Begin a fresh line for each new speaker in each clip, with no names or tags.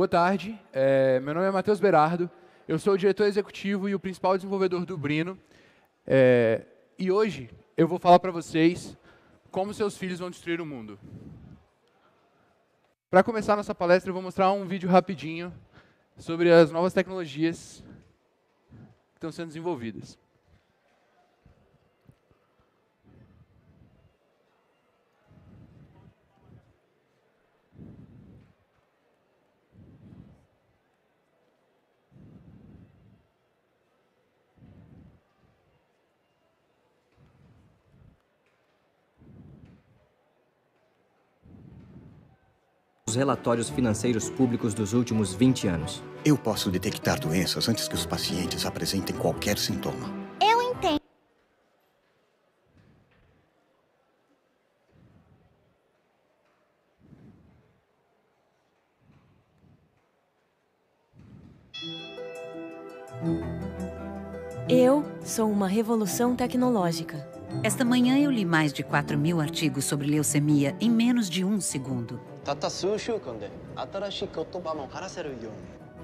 Boa tarde, é, meu nome é Matheus Berardo, eu sou o diretor executivo e o principal desenvolvedor do Brino. É, e hoje eu vou falar para vocês como seus filhos vão destruir o mundo. Para começar nossa palestra, eu vou mostrar um vídeo rapidinho sobre as novas tecnologias que estão sendo desenvolvidas.
Os relatórios financeiros públicos dos últimos 20 anos.
Eu posso detectar doenças antes que os pacientes apresentem qualquer sintoma.
Eu entendo.
Eu sou uma revolução tecnológica.
Esta manhã eu li mais de 4 mil artigos sobre leucemia em menos de um segundo.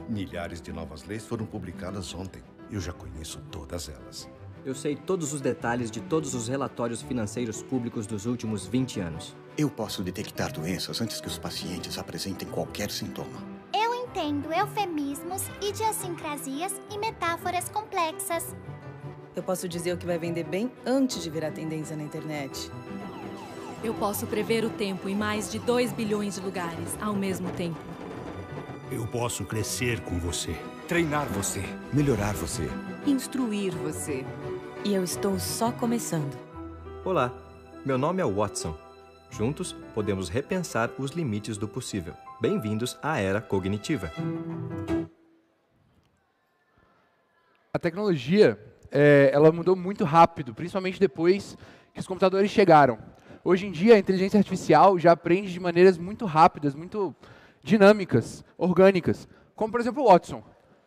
Milhares de novas leis foram publicadas ontem. Eu já conheço todas elas.
Eu sei todos os detalhes de todos os relatórios financeiros públicos dos últimos 20 anos.
Eu posso detectar doenças antes que os pacientes apresentem qualquer sintoma.
Eu entendo eufemismos, idiosincrasias e metáforas complexas.
Eu posso dizer o que vai vender bem antes de virar tendência na internet.
Eu posso prever o tempo em mais de 2 bilhões de lugares ao mesmo tempo.
Eu posso crescer com você.
Treinar você. Melhorar você.
Instruir você.
E eu estou só começando.
Olá, meu nome é Watson. Juntos, podemos repensar os limites do possível. Bem-vindos à era cognitiva.
A tecnologia é, ela mudou muito rápido, principalmente depois que os computadores chegaram. Hoje em dia, a inteligência artificial já aprende de maneiras muito rápidas, muito dinâmicas, orgânicas. Como, por exemplo, o Watson,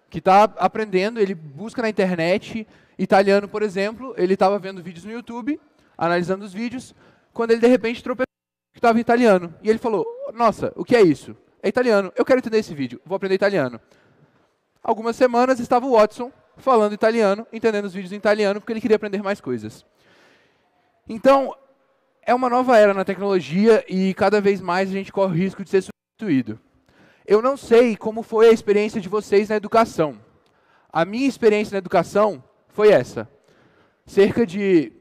que está aprendendo, ele busca na internet italiano, por exemplo, ele estava vendo vídeos no YouTube, analisando os vídeos, quando ele, de repente, tropeçou que estava em italiano. E ele falou, nossa, o que é isso? É italiano, eu quero entender esse vídeo, vou aprender italiano. Algumas semanas estava o Watson falando italiano, entendendo os vídeos em italiano, porque ele queria aprender mais coisas. Então, é uma nova era na tecnologia e cada vez mais a gente corre o risco de ser substituído. Eu não sei como foi a experiência de vocês na educação. A minha experiência na educação foi essa. Cerca de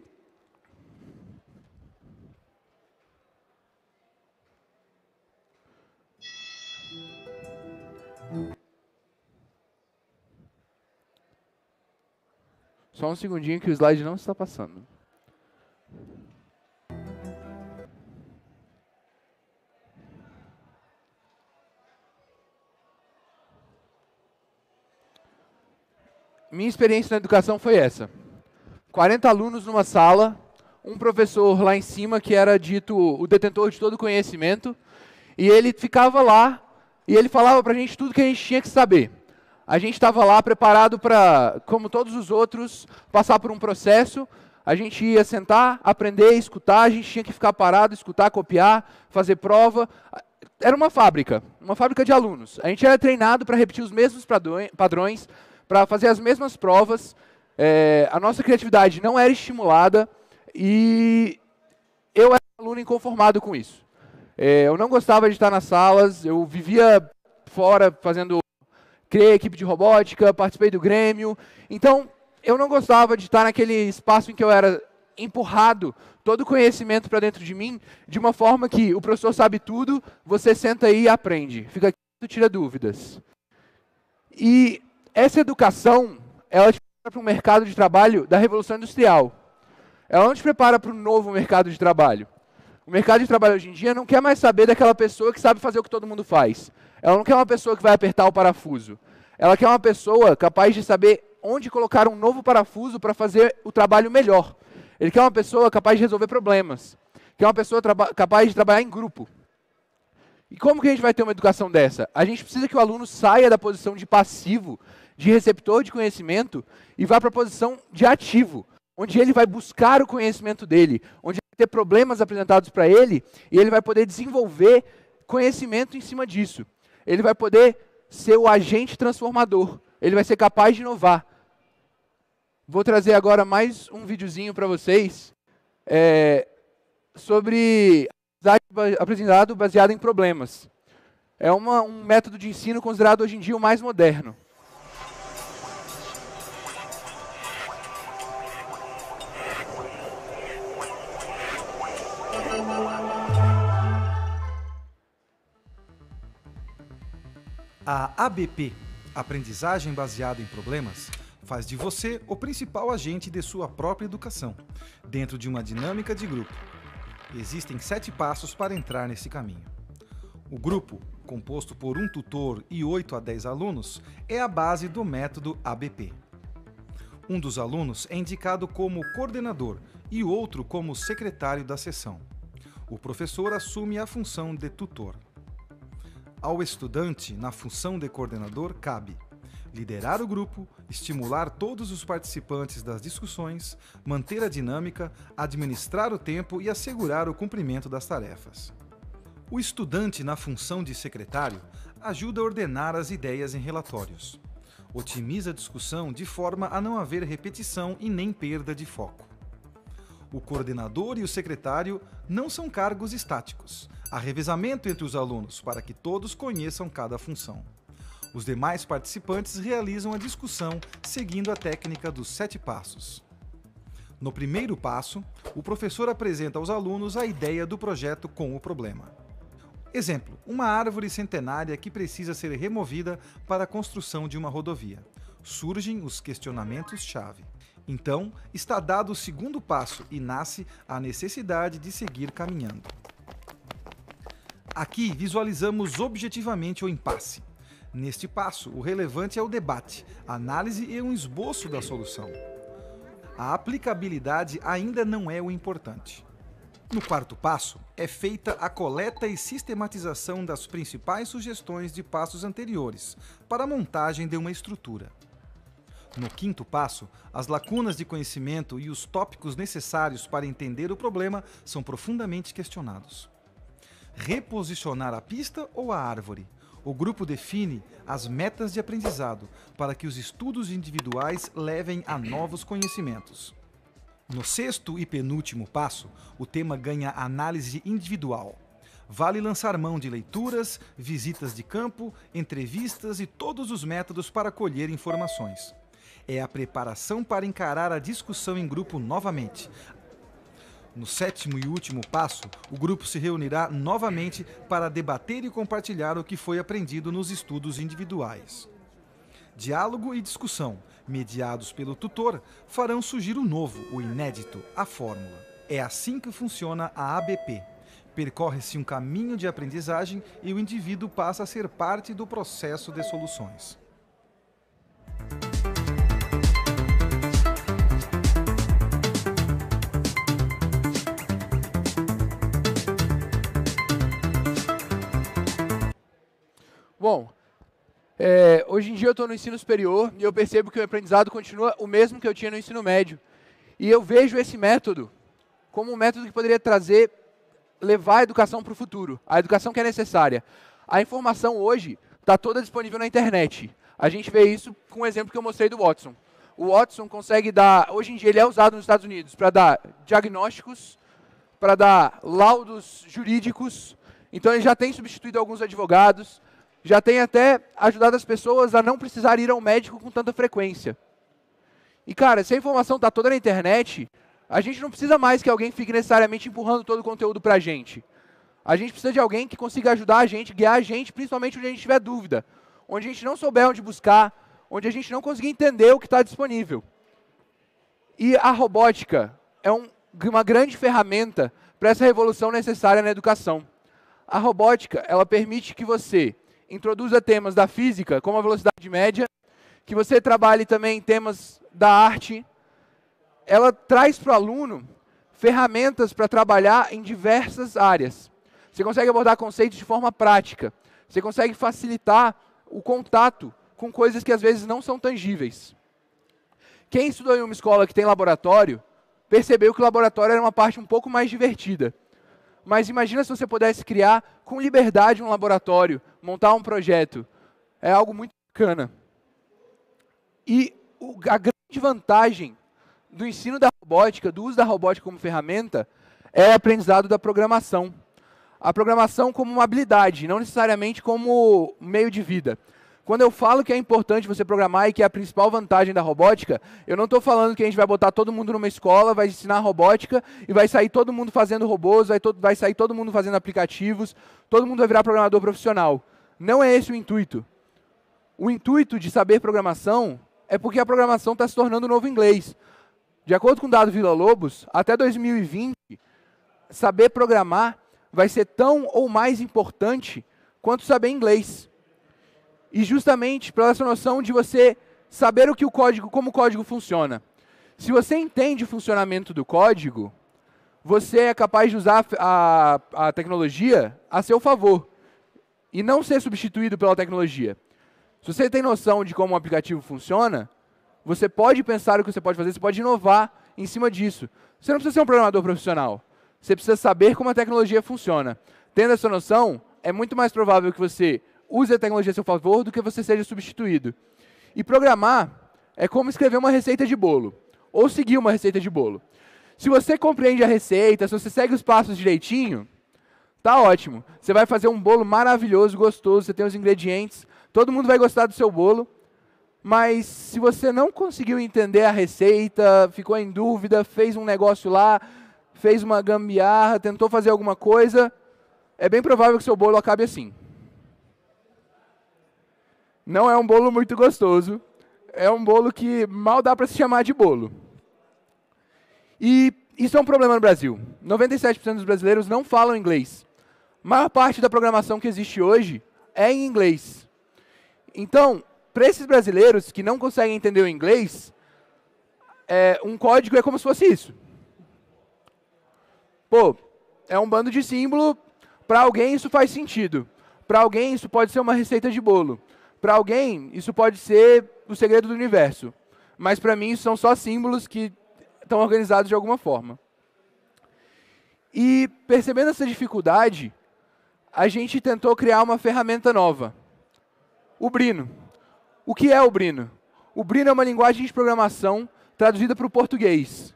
Só um segundinho que o slide não está passando. Minha experiência na educação foi essa. 40 alunos numa sala, um professor lá em cima que era dito o detentor de todo o conhecimento, e ele ficava lá e ele falava para a gente tudo que a gente tinha que saber a gente estava lá preparado para, como todos os outros, passar por um processo. A gente ia sentar, aprender, escutar, a gente tinha que ficar parado, escutar, copiar, fazer prova. Era uma fábrica, uma fábrica de alunos. A gente era treinado para repetir os mesmos padrões, para fazer as mesmas provas. É, a nossa criatividade não era estimulada e eu era um aluno inconformado com isso. É, eu não gostava de estar nas salas, eu vivia fora fazendo criei equipe de robótica, participei do Grêmio. Então, eu não gostava de estar naquele espaço em que eu era empurrado todo o conhecimento para dentro de mim, de uma forma que o professor sabe tudo, você senta aí e aprende. Fica aqui tira dúvidas. E essa educação, ela te prepara para um mercado de trabalho da Revolução Industrial. Ela não te prepara para um novo mercado de trabalho. O mercado de trabalho hoje em dia não quer mais saber daquela pessoa que sabe fazer o que todo mundo faz. Ela não quer uma pessoa que vai apertar o parafuso. Ela quer uma pessoa capaz de saber onde colocar um novo parafuso para fazer o trabalho melhor. Ele quer uma pessoa capaz de resolver problemas. Quer uma pessoa capaz de trabalhar em grupo. E como que a gente vai ter uma educação dessa? A gente precisa que o aluno saia da posição de passivo, de receptor de conhecimento, e vá para a posição de ativo, onde ele vai buscar o conhecimento dele, onde vai ter problemas apresentados para ele, e ele vai poder desenvolver conhecimento em cima disso ele vai poder ser o agente transformador. Ele vai ser capaz de inovar. Vou trazer agora mais um videozinho para vocês é, sobre aprendizado baseado em problemas. É uma, um método de ensino considerado hoje em dia o mais moderno.
A ABP, Aprendizagem Baseada em Problemas, faz de você o principal agente de sua própria educação, dentro de uma dinâmica de grupo. Existem sete passos para entrar nesse caminho. O grupo, composto por um tutor e 8 a 10 alunos, é a base do método ABP. Um dos alunos é indicado como coordenador e outro como secretário da sessão. O professor assume a função de tutor. Ao estudante, na função de coordenador, cabe liderar o grupo, estimular todos os participantes das discussões, manter a dinâmica, administrar o tempo e assegurar o cumprimento das tarefas. O estudante, na função de secretário, ajuda a ordenar as ideias em relatórios. Otimiza a discussão de forma a não haver repetição e nem perda de foco. O coordenador e o secretário não são cargos estáticos. Há revezamento entre os alunos para que todos conheçam cada função. Os demais participantes realizam a discussão seguindo a técnica dos sete passos. No primeiro passo, o professor apresenta aos alunos a ideia do projeto com o problema. Exemplo: uma árvore centenária que precisa ser removida para a construção de uma rodovia. Surgem os questionamentos-chave. Então, está dado o segundo passo e nasce a necessidade de seguir caminhando. Aqui visualizamos objetivamente o impasse. Neste passo, o relevante é o debate, análise e um esboço da solução. A aplicabilidade ainda não é o importante. No quarto passo, é feita a coleta e sistematização das principais sugestões de passos anteriores para a montagem de uma estrutura. No quinto passo, as lacunas de conhecimento e os tópicos necessários para entender o problema são profundamente questionados. Reposicionar a pista ou a árvore? O grupo define as metas de aprendizado para que os estudos individuais levem a novos conhecimentos. No sexto e penúltimo passo, o tema ganha análise individual. Vale lançar mão de leituras, visitas de campo, entrevistas e todos os métodos para colher informações é a preparação para encarar a discussão em grupo novamente. No sétimo e último passo, o grupo se reunirá novamente para debater e compartilhar o que foi aprendido nos estudos individuais. Diálogo e discussão, mediados pelo tutor, farão surgir o novo, o inédito, a fórmula. É assim que funciona a ABP. Percorre-se um caminho de aprendizagem e o indivíduo passa a ser parte do processo de soluções.
Bom, é, hoje em dia eu estou no ensino superior e eu percebo que o aprendizado continua o mesmo que eu tinha no ensino médio. E eu vejo esse método como um método que poderia trazer, levar a educação para o futuro, a educação que é necessária. A informação hoje está toda disponível na internet. A gente vê isso com o exemplo que eu mostrei do Watson. O Watson consegue dar, hoje em dia ele é usado nos Estados Unidos para dar diagnósticos, para dar laudos jurídicos. Então ele já tem substituído alguns advogados, já tem até ajudado as pessoas a não precisar ir ao médico com tanta frequência. E cara, se a informação está toda na internet, a gente não precisa mais que alguém fique necessariamente empurrando todo o conteúdo para a gente. A gente precisa de alguém que consiga ajudar a gente, guiar a gente, principalmente onde a gente tiver dúvida. Onde a gente não souber onde buscar, onde a gente não conseguir entender o que está disponível. E a robótica é um, uma grande ferramenta para essa revolução necessária na educação. A robótica, ela permite que você introduza temas da física, como a velocidade média, que você trabalhe também temas da arte. Ela traz para o aluno ferramentas para trabalhar em diversas áreas. Você consegue abordar conceitos de forma prática. Você consegue facilitar o contato com coisas que às vezes não são tangíveis. Quem estudou em uma escola que tem laboratório, percebeu que o laboratório era uma parte um pouco mais divertida. Mas imagina se você pudesse criar com liberdade um laboratório, montar um projeto. É algo muito bacana. E a grande vantagem do ensino da robótica, do uso da robótica como ferramenta, é o aprendizado da programação. A programação como uma habilidade, não necessariamente como meio de vida. Quando eu falo que é importante você programar e que é a principal vantagem da robótica, eu não estou falando que a gente vai botar todo mundo numa escola, vai ensinar robótica e vai sair todo mundo fazendo robôs, vai, vai sair todo mundo fazendo aplicativos, todo mundo vai virar programador profissional. Não é esse o intuito. O intuito de saber programação é porque a programação está se tornando o novo inglês. De acordo com o dado Vila Lobos, até 2020, saber programar vai ser tão ou mais importante quanto saber inglês. E justamente pela essa noção de você saber o que o código, como o código funciona. Se você entende o funcionamento do código, você é capaz de usar a, a tecnologia a seu favor e não ser substituído pela tecnologia. Se você tem noção de como o aplicativo funciona, você pode pensar o que você pode fazer, você pode inovar em cima disso. Você não precisa ser um programador profissional. Você precisa saber como a tecnologia funciona. Tendo essa noção, é muito mais provável que você use a tecnologia a seu favor do que você seja substituído. E programar é como escrever uma receita de bolo, ou seguir uma receita de bolo. Se você compreende a receita, se você segue os passos direitinho, tá ótimo. Você vai fazer um bolo maravilhoso, gostoso, você tem os ingredientes, todo mundo vai gostar do seu bolo. Mas se você não conseguiu entender a receita, ficou em dúvida, fez um negócio lá, fez uma gambiarra, tentou fazer alguma coisa, é bem provável que seu bolo acabe assim. Não é um bolo muito gostoso. É um bolo que mal dá para se chamar de bolo. E isso é um problema no Brasil. 97% dos brasileiros não falam inglês. A maior parte da programação que existe hoje é em inglês. Então, para esses brasileiros que não conseguem entender o inglês, é, um código é como se fosse isso. Pô, é um bando de símbolo. Para alguém isso faz sentido. Para alguém isso pode ser uma receita de bolo. Para alguém, isso pode ser o segredo do universo. Mas para mim, são só símbolos que estão organizados de alguma forma. E percebendo essa dificuldade, a gente tentou criar uma ferramenta nova. O Brino. O que é o Brino? O Brino é uma linguagem de programação traduzida para o português.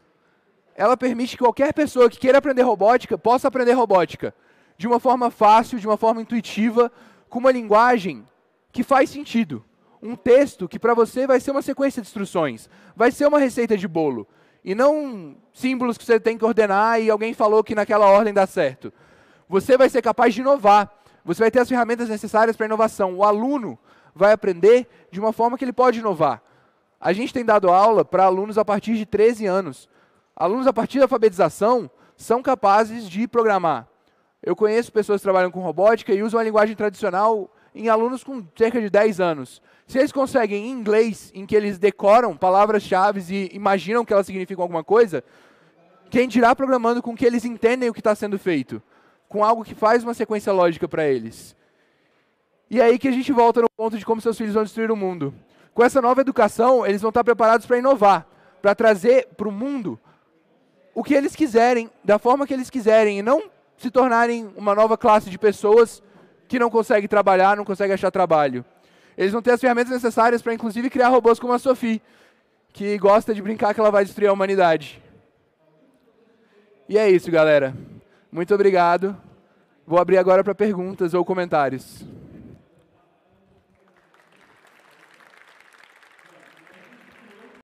Ela permite que qualquer pessoa que queira aprender robótica possa aprender robótica de uma forma fácil, de uma forma intuitiva, com uma linguagem que faz sentido. Um texto que para você vai ser uma sequência de instruções, vai ser uma receita de bolo. E não símbolos que você tem que ordenar e alguém falou que naquela ordem dá certo. Você vai ser capaz de inovar. Você vai ter as ferramentas necessárias para inovação. O aluno vai aprender de uma forma que ele pode inovar. A gente tem dado aula para alunos a partir de 13 anos. Alunos a partir da alfabetização são capazes de programar. Eu conheço pessoas que trabalham com robótica e usam a linguagem tradicional em alunos com cerca de 10 anos. Se eles conseguem em inglês, em que eles decoram palavras-chave e imaginam que elas significam alguma coisa, quem dirá programando com que eles entendem o que está sendo feito? Com algo que faz uma sequência lógica para eles. E é aí que a gente volta no ponto de como seus filhos vão destruir o mundo. Com essa nova educação, eles vão estar preparados para inovar, para trazer para o mundo o que eles quiserem, da forma que eles quiserem, e não se tornarem uma nova classe de pessoas que não consegue trabalhar, não consegue achar trabalho. Eles vão ter as ferramentas necessárias para, inclusive, criar robôs como a Sophie, que gosta de brincar que ela vai destruir a humanidade. E é isso, galera. Muito obrigado. Vou abrir agora para perguntas ou comentários.